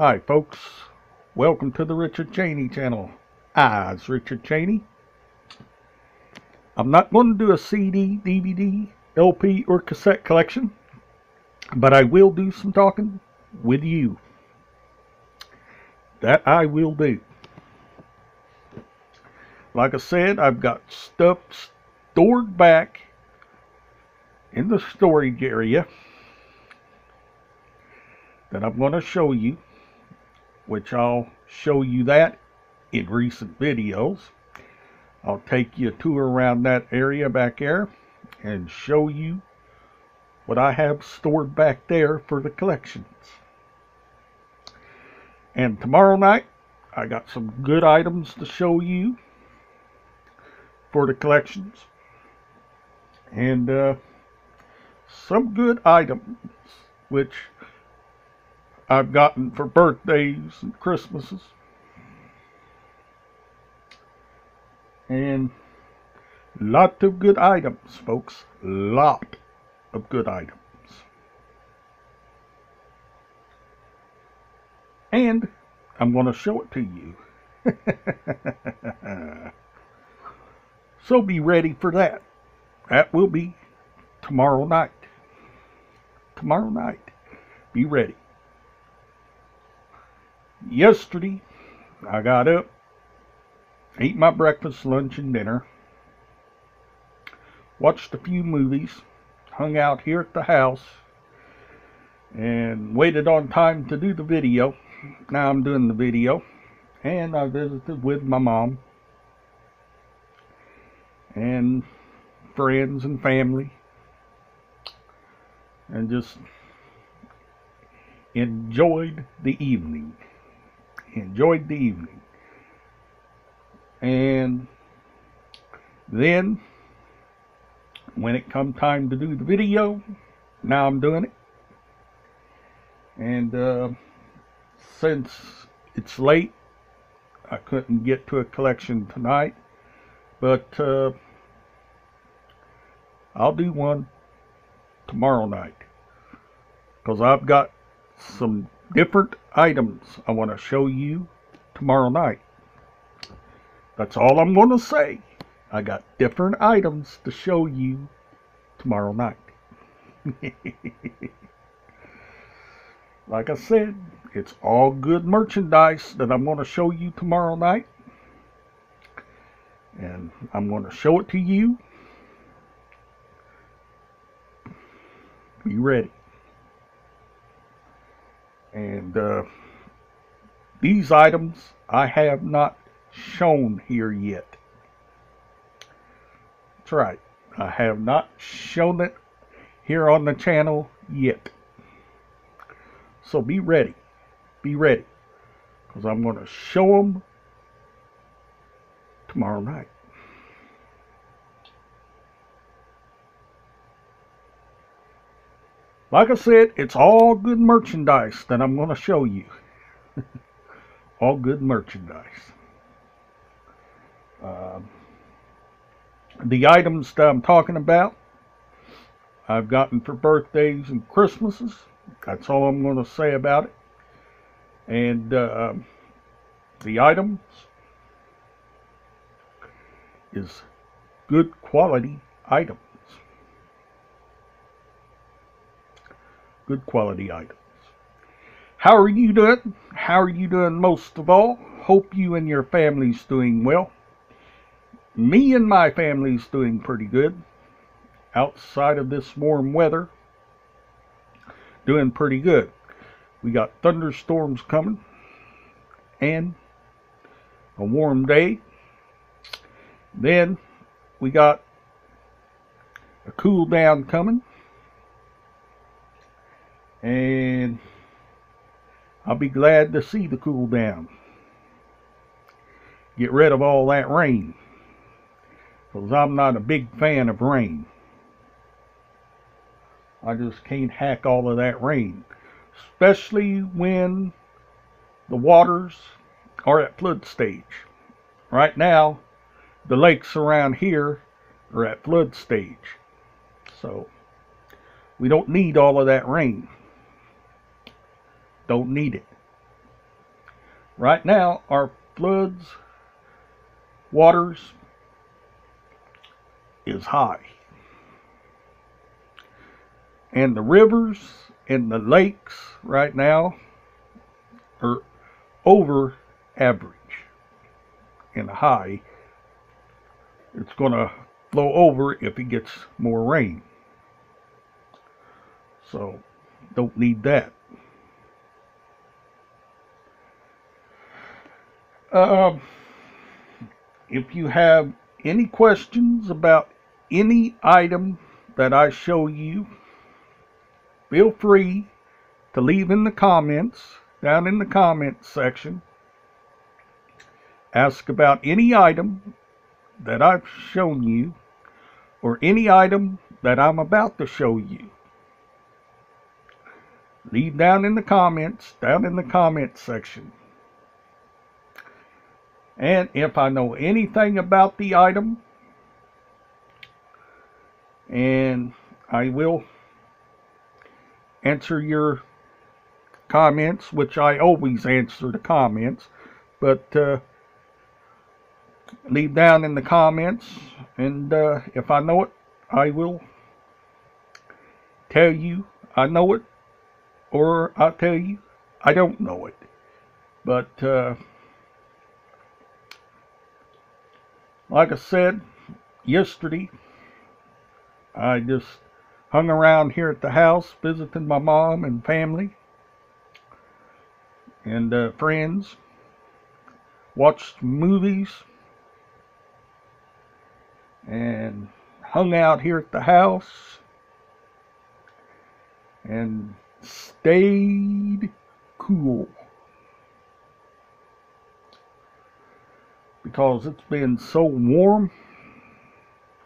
Hi, folks. Welcome to the Richard Chaney channel. I is Richard Chaney. I'm not going to do a CD, DVD, LP, or cassette collection, but I will do some talking with you. That I will do. Like I said, I've got stuff stored back in the storage area that I'm going to show you, which I'll show you that in recent videos. I'll take you a tour around that area back there and show you what I have stored back there for the collections. And tomorrow night, I got some good items to show you for the collections. And uh, some good items, which I've gotten for birthdays and Christmases. And lot of good items, folks. Lot of good items. And I'm going to show it to you. so be ready for that. That will be tomorrow night. Tomorrow night. Be ready. Yesterday, I got up, ate my breakfast, lunch, and dinner, watched a few movies, hung out here at the house, and waited on time to do the video. Now I'm doing the video, and I visited with my mom and friends and family, and just enjoyed the evening enjoyed the evening. And then, when it come time to do the video, now I'm doing it. And uh, since it's late, I couldn't get to a collection tonight, but uh, I'll do one tomorrow night because I've got some different items I want to show you tomorrow night. That's all I'm going to say. I got different items to show you tomorrow night. like I said, it's all good merchandise that I'm going to show you tomorrow night. And I'm going to show it to you. Be ready. And uh, these items I have not shown here yet. That's right. I have not shown it here on the channel yet. So be ready. Be ready. Because I'm going to show them tomorrow night. Like I said, it's all good merchandise that I'm going to show you. all good merchandise. Uh, the items that I'm talking about, I've gotten for birthdays and Christmases. That's all I'm going to say about it. And uh, the items is good quality items. Good quality items. How are you doing? How are you doing most of all? Hope you and your family's doing well. Me and my family's doing pretty good. Outside of this warm weather, doing pretty good. We got thunderstorms coming and a warm day. Then we got a cool down coming and I'll be glad to see the cool down. Get rid of all that rain. Because I'm not a big fan of rain. I just can't hack all of that rain. Especially when the waters are at flood stage. Right now, the lakes around here are at flood stage. So, we don't need all of that rain. Don't need it. right now our floods, waters is high. And the rivers and the lakes right now are over average and high. It's going to flow over if it gets more rain. So, don't need that. Um, if you have any questions about any item that I show you, feel free to leave in the comments, down in the comments section. Ask about any item that I've shown you or any item that I'm about to show you. Leave down in the comments, down in the comments section. And if I know anything about the item, and I will answer your comments, which I always answer the comments, but uh, leave down in the comments, and uh, if I know it, I will tell you I know it, or I'll tell you I don't know it. But, uh, like I said yesterday, I just hung around here at the house visiting my mom and family and uh, friends, watched movies, and hung out here at the house and stayed cool. Because it's been so warm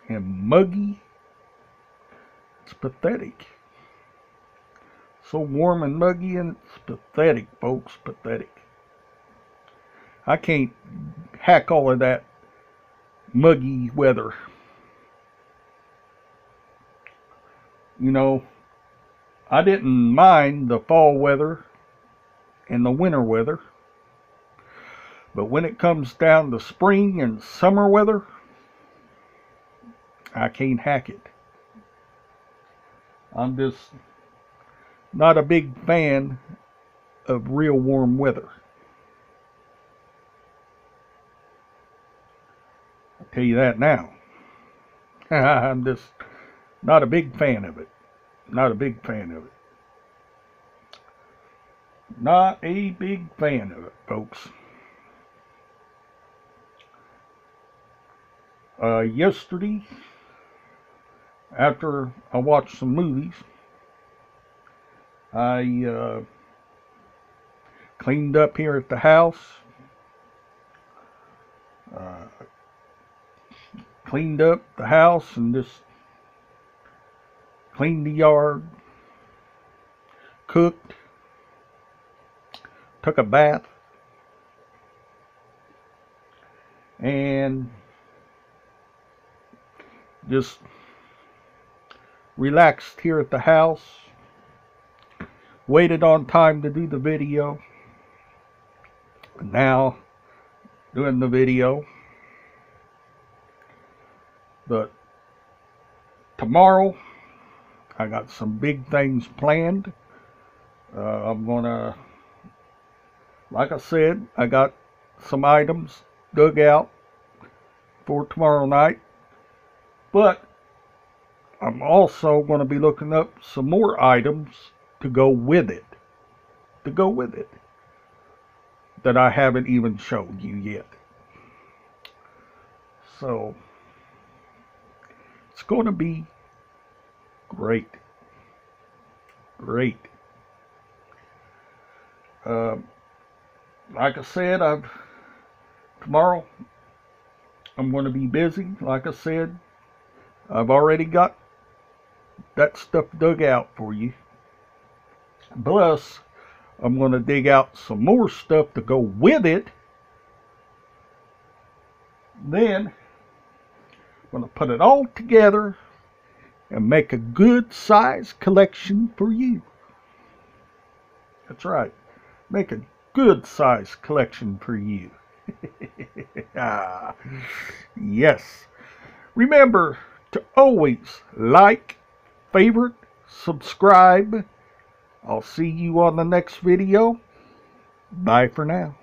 and muggy. It's pathetic. So warm and muggy and it's pathetic, folks. Pathetic. I can't hack all of that muggy weather. You know, I didn't mind the fall weather and the winter weather. But when it comes down to spring and summer weather, I can't hack it. I'm just not a big fan of real warm weather. I'll tell you that now. I'm just not a big fan of it. Not a big fan of it. Not a big fan of it, folks. Uh, yesterday, after I watched some movies, I uh, cleaned up here at the house. Uh, cleaned up the house and just cleaned the yard, cooked, took a bath, and just relaxed here at the house. Waited on time to do the video. Now, doing the video. But tomorrow, I got some big things planned. Uh, I'm gonna, like I said, I got some items dug out for tomorrow night. But I'm also going to be looking up some more items to go with it. To go with it. That I haven't even showed you yet. So, it's going to be great. Great. Uh, like I said, I've tomorrow I'm going to be busy. Like I said, I've already got that stuff dug out for you. Plus, I'm going to dig out some more stuff to go with it. Then, I'm going to put it all together and make a good size collection for you. That's right. Make a good size collection for you. ah, yes. Remember to always like, favorite, subscribe. I'll see you on the next video. Bye for now.